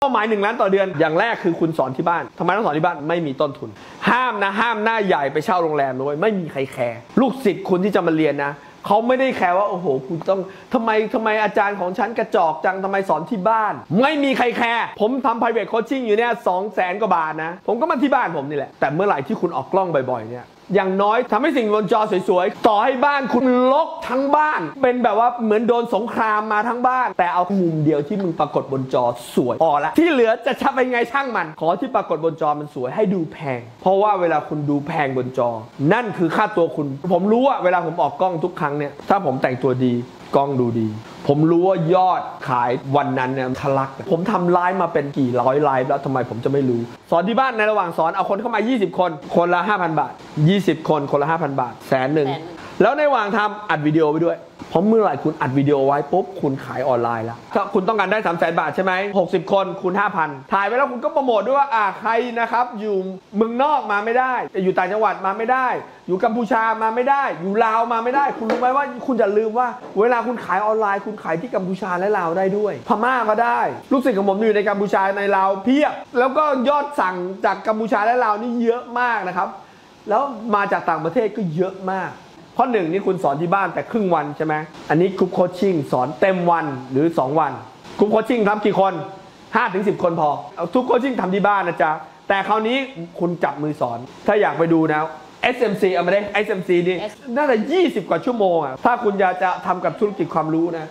เป้าหมายหนึ่งล้านต่อเดือนอย่างแรกคือคุณสอนที่บ้านทำไมต้องสอนที่บ้านไม่มีต้นทุน ห้ามนะห้ามหน้าใหญ่ไปเช่าโรงแรมด้วยไม่มีใครแคร์ลูกศิษย์คุณที่จะมาเรียนนะเขาไม่ได้แคร์ว่าโอ้โห คุณต้องทำไมทำไมอาจารย์ของฉันกระจอกจังทำไมสอนที่บ้าน ไม่มีใครแคร์ผมทำ private coaching อยู่เนี่ยสองแสนกว่าบาทนะ ผมก็มาที่บ้านผมนี่แหละแต่เมื่อไหร่ที่คุณออกกล้องบ่อยๆเนี่ย อย่างน้อยทำให้สิ่งบนจอสวยๆ ต่อให้บ้านคุณรกทั้งบ้าน เป็นแบบว่าเหมือนโดนสงครามมาทั้งบ้าน แต่เอามุมเดียวที่มึงปรากฏบนจอสวยพอละ ที่เหลือจะชับเป็นไงช่างมัน ขอที่ปรากฏบนจอมันสวยให้ดูแพง เพราะว่าเวลาคุณดูแพงบนจอ นั่นคือค่าตัวคุณ ผมรู้ว่าเวลาผมออกกล้องทุกครั้งเนี่ยถ้าผมแต่งตัวดีกล้องดูดี ผมรู้ว่ายอดขายวันนั้นเนี่ยทะลัก ผมทำไลฟ์มาเป็นกี่ร้อยไลฟ์แล้วทำไมผมจะไม่รู้ สอนที่บ้านในระหว่างสอนเอาคนเข้ามา 20 คน คนละ 5,000 บาท 20 คนคนละ 5,000 บาทแสนหนึ่ง แล้วในระหว่างทำอัดวิดีโอไปด้วย เพราะเมื่อไหร่คุณอัดวิดีโอไว้ปุ๊บคุณขายออนไลน์แล้วถ้าคุณต้องการได้3 0 0 0 0 0บาทใช่ไหม60 คนคูณ5,000 ถ่ายไปแล้วคุณก็โปรโมทด้วยว่าอ่าใครนะครับ อยู่เมืองนอกมาไม่ได้ อยู่ต่างจังหวัดมาไม่ได้ อยู่กัมพูชามาไม่ได้ อยู่ลาวมาไม่ได้ คุณรู้ไหมว่าคุณจะลืมว่า เวลาคุณขายออนไลน์ คุณขายที่กัมพูชาและลาวได้ด้วย พม่าก็ได้ลูกศิษย์ของผมอยู่ในกัมพูชาในลาวเพียบแล้วก็ยอดสั่งจากกัมพูชาและลาวนี่เยอะมากนะครับแล้วมาจากต่างประเทศก็เยอะมาก เพราะหนึ่งนี่คุณสอนที่บ้านแต่ครึ่งวันใช่ไหมอันนี้ group coaching สอนเต็มวันหรือ 2 วัน group coaching ทำกี่คน5-10ถึง10 คนพอเอา group coaching ทำที่บ้านนะจ๊ะแต่คราวนี้คุณจับมือสอน ถ้าอยากไปดูนะ SMC เอามาได้ SMC นี่ S น่าจะ 20 กว่าชั่วโมงอะถ้าคุณอยากจะทำกับธุรกิจความรู้นะ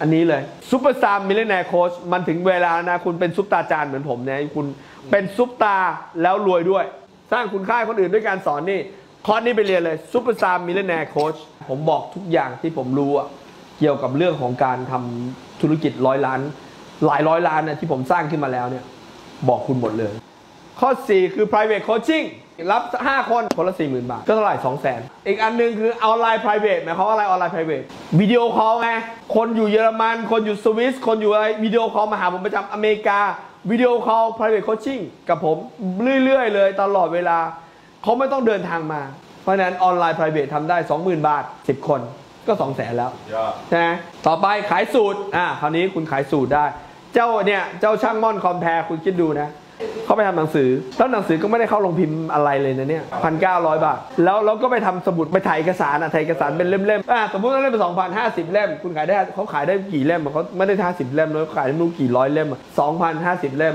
อันนี้เลย Superstar Millionaire Coach มันถึงเวลานะ คุณเป็นซุปตาร์อาจารย์เหมือนผมเนี่ยคุณเป็นซุปตาร์แล้วรวยด้วย สร้างคุณค่าให้คนอื่นด้วยการสอนนี่ คอร์สนี้ไปเรียนเลย Superstar Millionaire Coach ผมบอกทุกอย่างที่ผมรู้อะเกี่ยวกับเรื่องของการทำธุรกิจร้อยล้าน หลายร้อยล้านนะที่ผมสร้างขึ้นมาแล้วเนี่ย บอกคุณหมดเลย ข้อ 4 คือ private coaching รับ 5 คนคนละ 40,000 บาท ก็เท่าไหร่2 0 0 0 0 อีกอันหนึ่งคือ online private หมายความว่าอะไรออนไลน์ private วิดีโอคอลไง คนอยู่เยอรมัน คนอยู่สวิส คนอยู่อะไร video call มาหาผมประจำอเมริกาวิดีโอคอล private coaching กับผมเรื่อยๆ เลยตลอดเวลา เขาไม่ต้องเดินทางมา เพราะฉะนั้นออนไลน์ private ทำได้ 20,000 บาท 10 คนก็ 200,000แล้วยอดใช่ไหมต่อไปขายสูตรอ่าคราวนี้คุณขายสูตรได้ เจ้าเนี่ยเจ้าช่างม่อนคอมแพรคุณคิดดูนะเขาไปทำหนังสือแล้วหนังสือก็ไม่ได้เข้าลงพิมพ์อะไรเลยนะเนี่ยพันเก้าร้อยบาท แล้วเราก็ไปทำสมุดไปถ่ายเอกสารอะถ่ายเอกสารเป็นเล่มๆอ่าสมมติว่าเล่มเป็นสองพันห้าสิบเล่ม คุณขายได้เขาขายได้กี่เล่มอะเขาไม่ได้ห้าสิบเล่มเลยเขาขายได้ไม่รู้กี่ร้อยเล่มสองพันห้าสิบเล่ม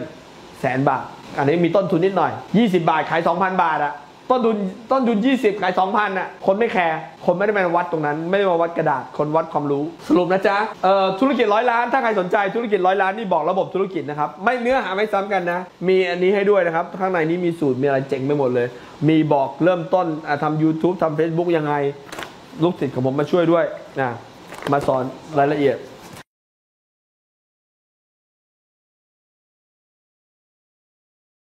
แสนบาท อันนี้มีต้นทุนนิดหน่อย 20 บาทขาย 2,000 บาทอะ ต้นทุนต้นทุน 20ขาย2,000อะคนไม่แคร์คนไม่ได้มาวัดตรงนั้น ไม่ได้มาวัดกระดาษ คนวัดความรู้ สรุปนะจ๊ะเอ่อธุรกิจร้อยล้าน ถ้าใครสนใจธุรกิจร้อยล้านนี่บอกระบบธุรกิจนะครับไม่เนื้อหาไม่ซ้ำกันนะ มีอันนี้ให้ด้วยนะครับ ข้างในนี้มีสูตรมีอะไรเจ๋งไปหมดเลย มีบอกเริ่มต้นทำ YouTube ทำ Facebook ยังไงลูกศิษย์ของผมมาช่วยด้วยนะมาสอนรายละเอียด